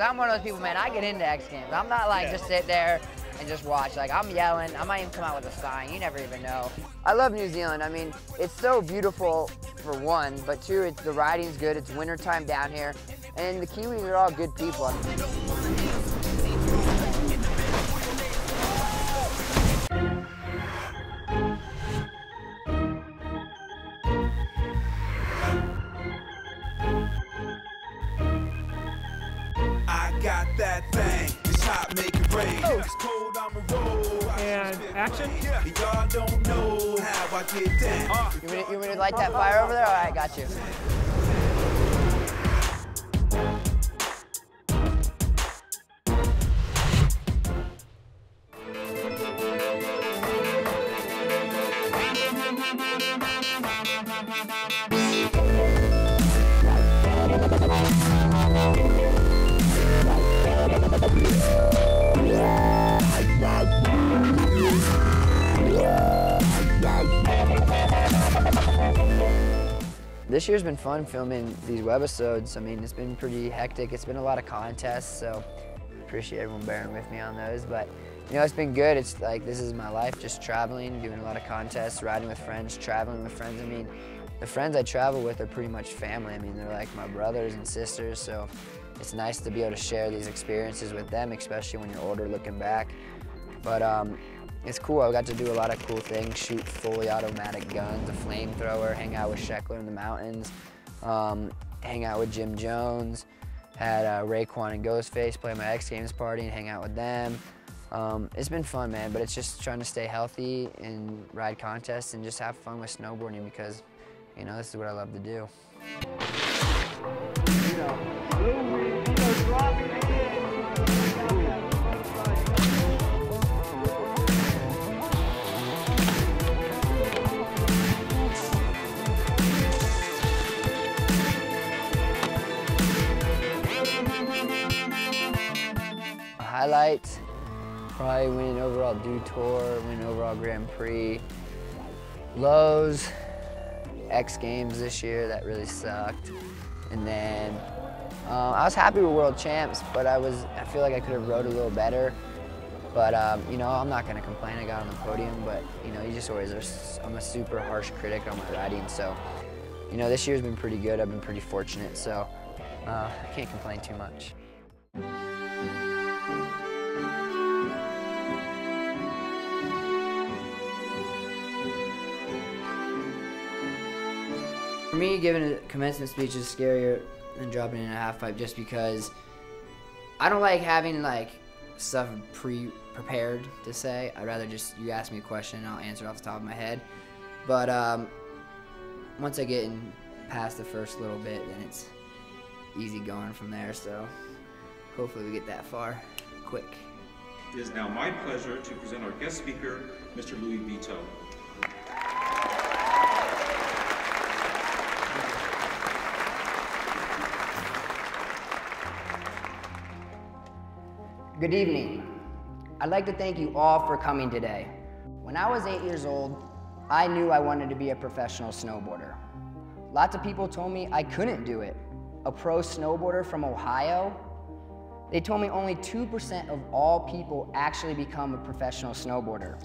I'm one of those people, man, I get into X Games. I'm not like Yeah. just sit there and just watch. Like I'm yelling. I might even come out with a sign. You never even know. I love New Zealand. I mean, it's so beautiful for one, but two, it's the riding's good. It's wintertime down here, and the Kiwis are all good people. Action. rain. Y'all don't know how I get down. Uh. You want me, you want me to light that fire over there? All right, got you. This year's been fun filming these webisodes. I mean, it's been pretty hectic. It's been a lot of contests, so appreciate everyone bearing with me on those. But you know, it's been good. It's like this is my life, just traveling, doing a lot of contests, riding with friends, traveling with friends. I mean, the friends I travel with are pretty much family. I mean, they're like my brothers and sisters. So it's nice to be able to share these experiences with them, especially when you're older, looking back. But um, it's cool. I got to do a lot of cool things, shoot fully automatic guns, a flamethrower, hang out with Sheckler in the mountains, um, hang out with Jim Jones, had uh, Raekwon and Ghostface play my X Games party and hang out with them. Um, it's been fun, man, but it's just trying to stay healthy and ride contests and just have fun with snowboarding because, you know, this is what I love to do. Highlights, probably winning overall Dew Tour, winning overall Grand Prix. Lows, X Games this year, that really sucked. And then um, I was happy with World Champs, but I was I feel like I could have rode a little better. But um, you know, I'm not gonna complain. I got on the podium, but you know, you just always are. s- I'm a super harsh critic on my riding, so you know, this year's been pretty good. I've been pretty fortunate, so uh, I can't complain too much. Me, giving a commencement speech is scarier than dropping in a half pipe just because I don't like having like stuff pre-prepared to say. I'd rather just you ask me a question and I'll answer off the top of my head. But um, once I get in past the first little bit, then it's easy going from there. So hopefully we get that far quick. It is now my pleasure to present our guest speaker, Mr. Louis Vito. Good evening. I'd like to thank you all for coming today. When I was eight years old, I knew I wanted to be a professional snowboarder. Lots of people told me I couldn't do it. A pro snowboarder from Ohio, they told me only 2% of all people actually become a professional snowboarder.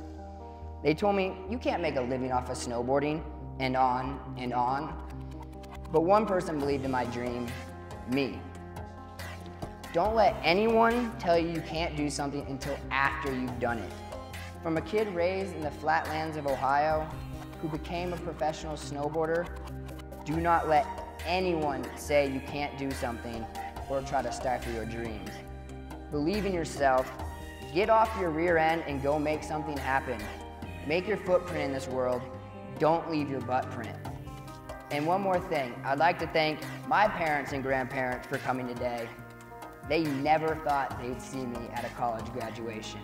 They told me, you can't make a living off of snowboarding, and on and on. But one person believed in my dream, me. Don't let anyone tell you you can't do something until after you've done it. From a kid raised in the flatlands of Ohio who became a professional snowboarder, do not let anyone say you can't do something or try to stifle your dreams. Believe in yourself, get off your rear end and go make something happen. Make your footprint in this world. Don't leave your butt print. And one more thing, I'd like to thank my parents and grandparents for coming today. They never thought they'd see me at a college graduation.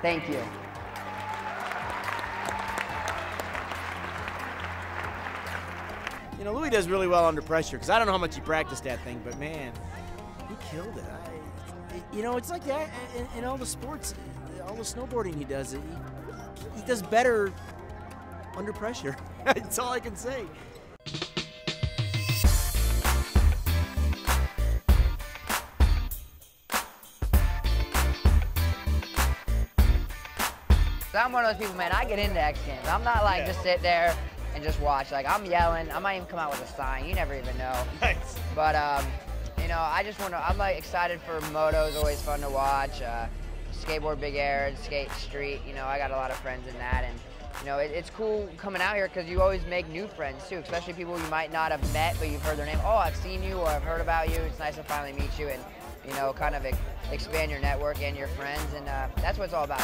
Thank you. You know, Louis does really well under pressure because I don't know how much he practiced that thing, but man, he killed it. I, you know, it's like that in, in all the sports, all the snowboarding he does. He, he does better under pressure. That's all I can say. I'm one of those people, man, I get into X Games. I'm not like Yeah. just sit there and just watch. Like, I'm yelling. I might even come out with a sign. You never even know. Nice. But, um, you know, I just want to, I'm like excited for moto. It's always fun to watch. Uh, skateboard big air, and skate street. You know, I got a lot of friends in that. And, you know, it, it's cool coming out here because you always make new friends too, especially people you might not have met, but you've heard their name. Oh, I've seen you or I've heard about you. It's nice to finally meet you and, you know, kind of ex- expand your network and your friends. And uh, that's what it's all about.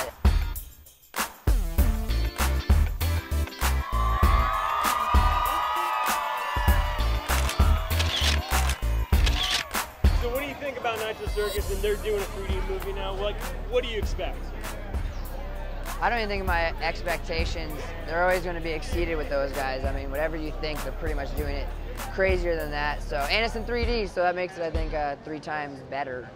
About Nitro Circus and they're doing a 3D movie now? Like, what do you expect? I don't even think my expectations, they're always going to be exceeded with those guys. I mean, whatever you think, they're pretty much doing it crazier than that. So, and it's in 3D, so that makes it, I think, uh, three times better.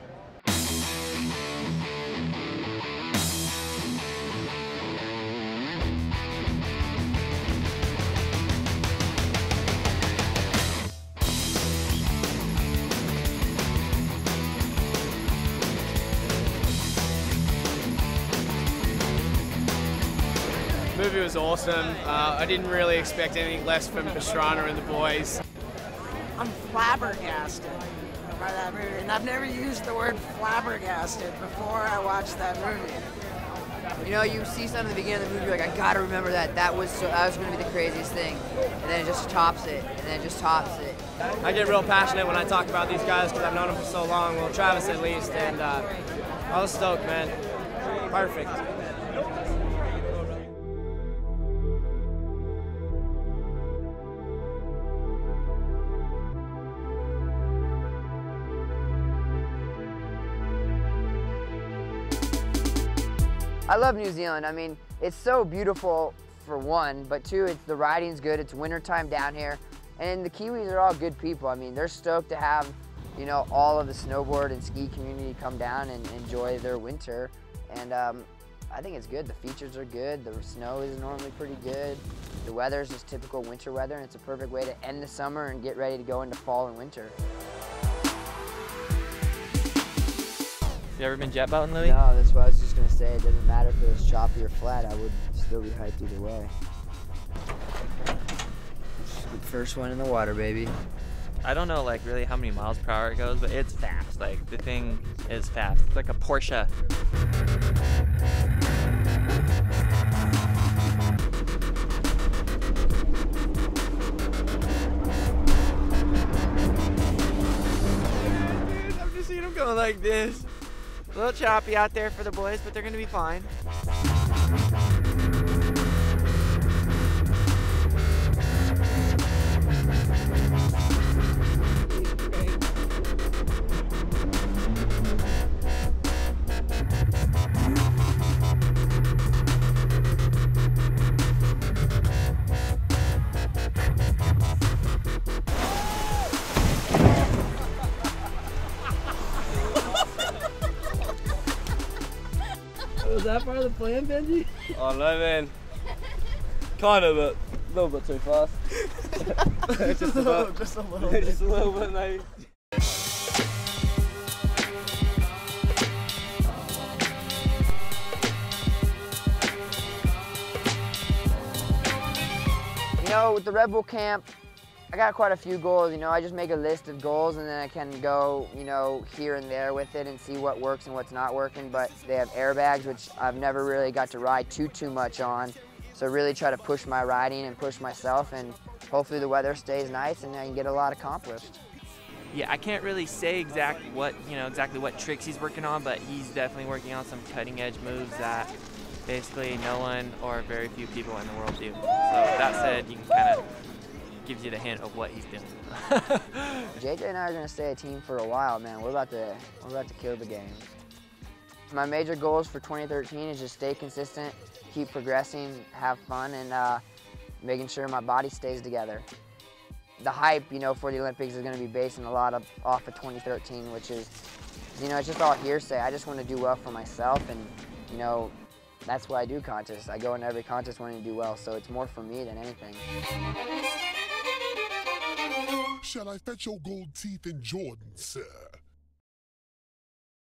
Movie was awesome. Uh, I didn't really expect anything less from Pastrana and the boys. I'm flabbergasted by that movie, and I've never used the word flabbergasted before I watched that movie. You know, you see something at the beginning of the movie, you're like, I gotta remember that. That was so, that was gonna be the craziest thing. And then it just tops it, and then it just tops it. I get real passionate when I talk about these guys because I've known them for so long. Well, Travis at least, and uh, I was stoked, man. Perfect. I love New Zealand. I mean, it's so beautiful for one, but two, it's the riding's good. It's wintertime down here, and the Kiwis are all good people. I mean, they're stoked to have, you know, all of the snowboard and ski community come down and enjoy their winter. And um, I think it's good. The features are good. The snow is normally pretty good. The weather is just typical winter weather, and it's a perfect way to end the summer and get ready to go into fall and winter. You ever been jet boating, Louis? No, that's what I was just gonna say. It doesn't matter if it was choppy or flat. I would still be hyped either way. First one in the water, baby. I don't know like really how many miles per hour it goes, but it's fast. Like the thing is fast. It's like a Porsche. Dude, I've just seen them going like this. A little choppy out there for the boys, but they're gonna be fine. That part of the plan, Benji? Oh no, man. Kind of, but a little bit too fast. just, about, just a little bit. just a little bit, maybe. You know, with the Red Bull camp, I got quite a few goals. You know, I just make a list of goals and then I can go, you know, here and there with it and see what works and what's not working. But they have airbags, which I've never really got to ride too, too much on. So really try to push my riding and push myself and hopefully the weather stays nice and I can get a lot accomplished. Yeah, I can't really say exact what you know exactly what tricks he's working on, but he's definitely working on some cutting edge moves that basically no one or very few people in the world do. So that said, you can kind of gives you the hint of what he's doing. JJ and I are gonna stay a team for a while, man. We're about to we're about to kill the game. My major goals for 2013 is just stay consistent, keep progressing, have fun, and uh, making sure my body stays together. The hype, you know, for the Olympics is gonna be basing a lot of off of 2013, which is, you know, it's just all hearsay. I just want to do well for myself, and you know, that's why I do contests. I go into every contest wanting to do well, so it's more for me than anything. Shall I fetch your gold teeth in Jordan, sir?